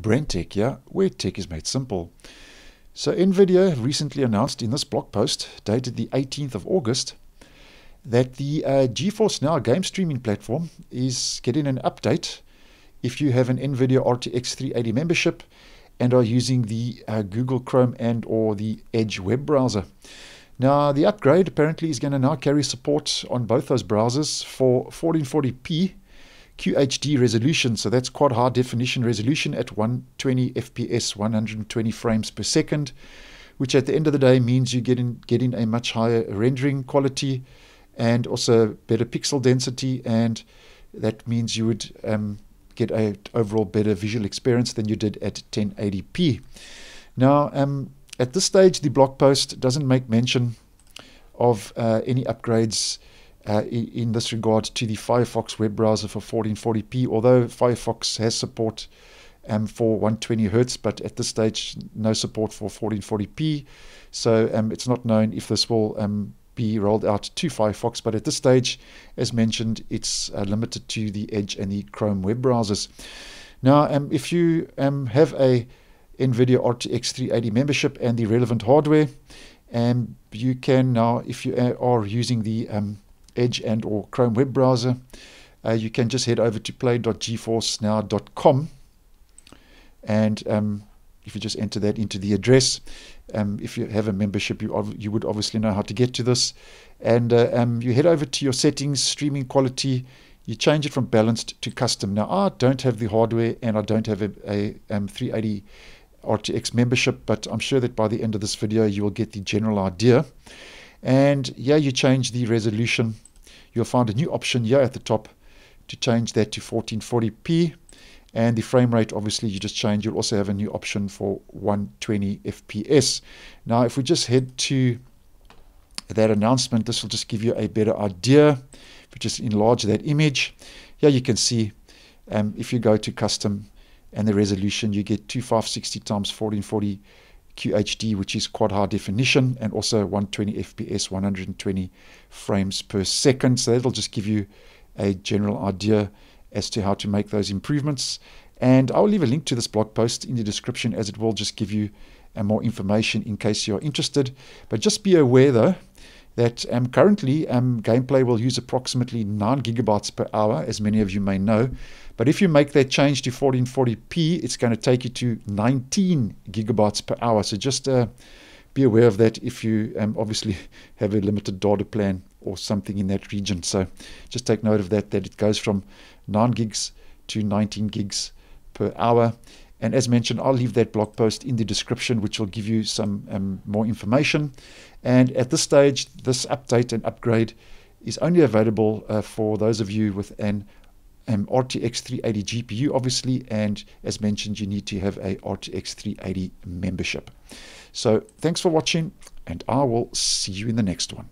BrenTech here, where tech is made simple. So NVIDIA recently announced in this blog post, dated the 18th of August, that the uh, GeForce Now game streaming platform is getting an update if you have an NVIDIA RTX 380 membership and are using the uh, Google Chrome and or the Edge web browser. Now, the upgrade apparently is going to now carry support on both those browsers for 1440p QHD resolution. So that's quite high definition resolution at 120 FPS, 120 frames per second, which at the end of the day means you're getting, getting a much higher rendering quality and also better pixel density. And that means you would um, get a overall better visual experience than you did at 1080p. Now, um, at this stage, the blog post doesn't make mention of uh, any upgrades uh, in this regard to the Firefox web browser for 1440p, although Firefox has support um, for 120 hertz, but at this stage, no support for 1440p. So um, it's not known if this will um, be rolled out to Firefox, but at this stage, as mentioned, it's uh, limited to the Edge and the Chrome web browsers. Now, um, if you um, have a NVIDIA RTX 380 membership and the relevant hardware, um, you can now, if you are using the Edge and or Chrome web browser, uh, you can just head over to play.geforcenow.com and um, if you just enter that into the address, um, if you have a membership, you, you would obviously know how to get to this. And uh, um, you head over to your settings, streaming quality, you change it from balanced to custom. Now, I don't have the hardware and I don't have a, a um, 380 RTX membership, but I'm sure that by the end of this video you will get the general idea. And yeah, you change the resolution. You'll find a new option here at the top to change that to 1440p. And the frame rate, obviously, you just change. You'll also have a new option for 120 FPS. Now, if we just head to that announcement, this will just give you a better idea. If you just enlarge that image, here you can see um, if you go to custom, and the resolution you get 2560 times 1440 QHD, which is quad high definition, and also 120 FPS, 120 frames per second. So that'll just give you a general idea as to how to make those improvements. And I'll leave a link to this blog post in the description as it will just give you more information in case you're interested. But just be aware though that um, currently um, gameplay will use approximately 9 gigabytes per hour, as many of you may know. But if you make that change to 1440p, it's going to take you to 19 gigabytes per hour. So just uh, be aware of that if you um, obviously have a limited data plan or something in that region. So just take note of that, that it goes from 9 gigs to 19 gigs per hour. And as mentioned, I'll leave that blog post in the description, which will give you some um, more information. And at this stage, this update and upgrade is only available uh, for those of you with an um, RTX 380 GPU, obviously, and as mentioned, you need to have a RTX 380 membership. So thanks for watching, and I will see you in the next one.